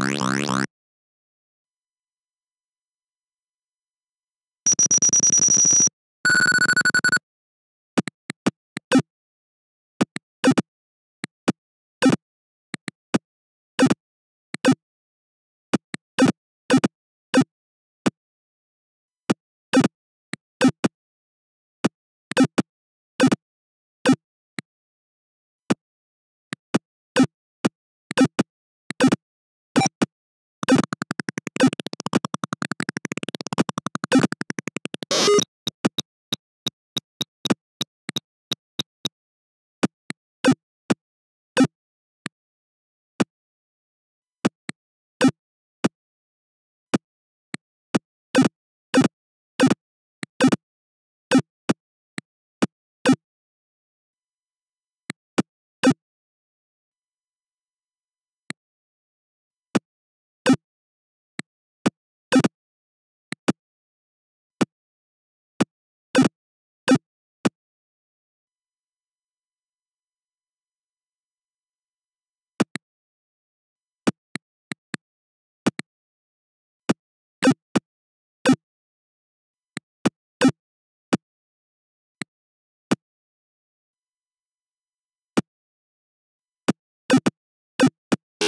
Bye.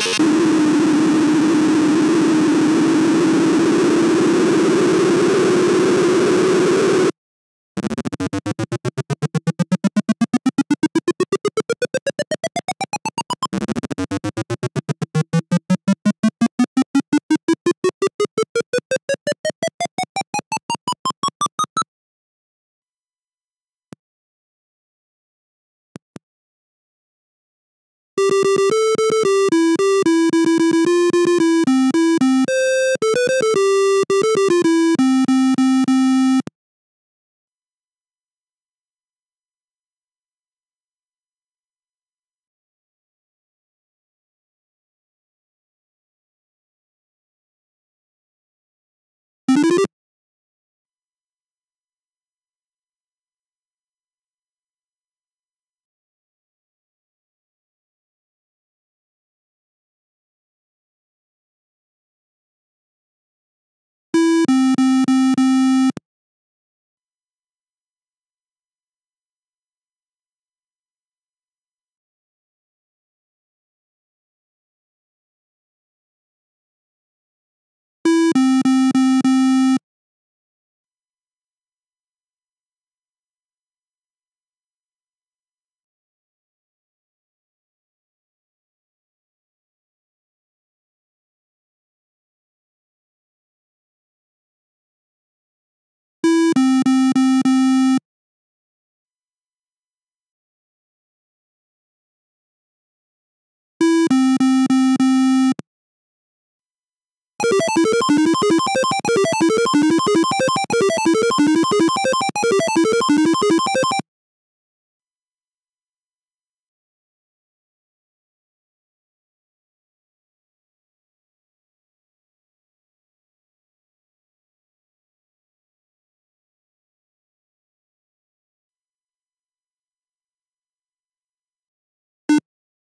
you.